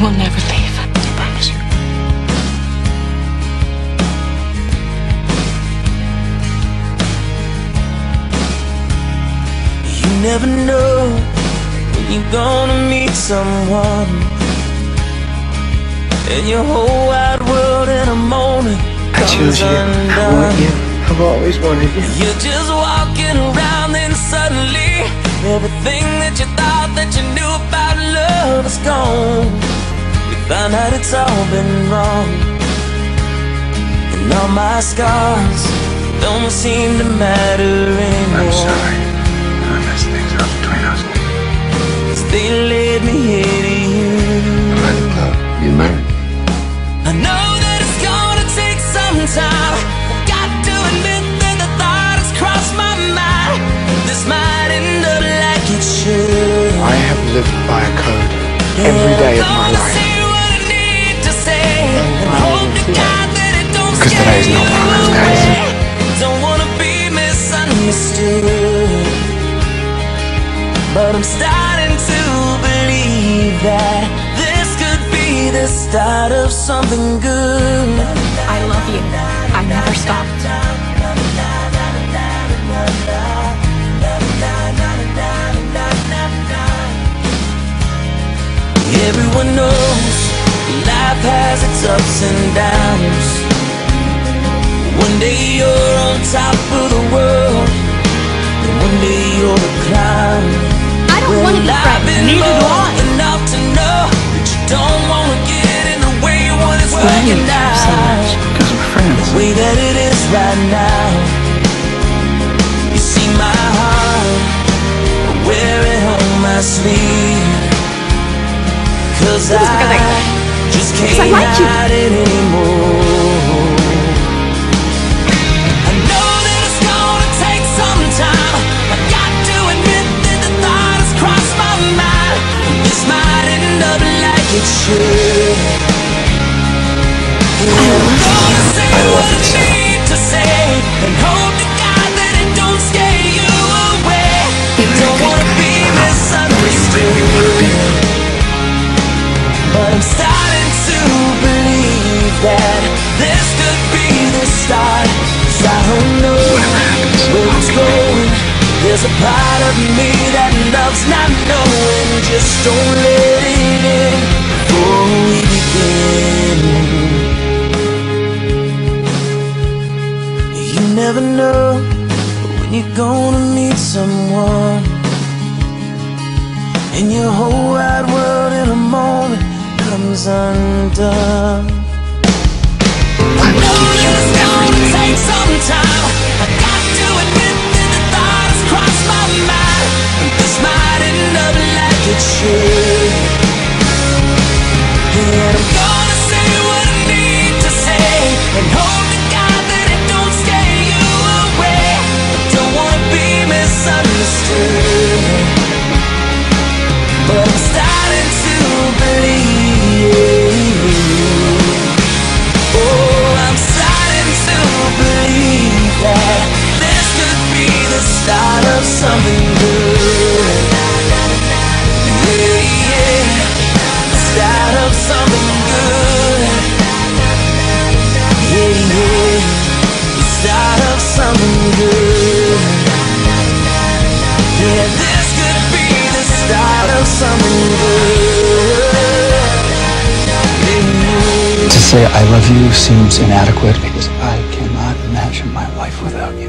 will never leave. I promise you. You never know when you're gonna meet someone And your whole wide world in a moment I choose comes you. I undone. want you. I've always wanted you. You're just walking around then suddenly Everything You find out it's all been wrong And all my scars don't seem to matter anymore I'm sorry. I messed things up between us. 'Cause They led me here to you By the club. You married. I know that it's gonna take some time. Got to admit that the thought has crossed my mind. This might end up like it should. I have lived by a code every day of my life. Because today is not one of those. Don't wanna be misunderstood. But I'm starting to believe that this could be the start of something good. I love you. I never stopped. Everyone knows life has its ups and downs. One day you're on top of the world, and one day you're the clown. I don't want to be friends. Neither do I. enough to know that you don't want to get in the way when it's Why you working care so much? Because we're friends. The way that it is right now. You see my heart, I wear it on my sleeve. Cause I, I- just can't like you. hide it There's a part of me that loves not knowing. Just don't let never know when you're gonna meet someone. And your whole wide world in a moment comes undone. Take some time. I to admit that the thought has crossed my mind. This might end up like. Misunderstood. But I'm starting to believe. Oh, I'm starting to believe that this could be the start of something good. Yeah, yeah, start of something good. Yeah, yeah, the start of something good. Say I love you seems inadequate because I cannot imagine my life without you.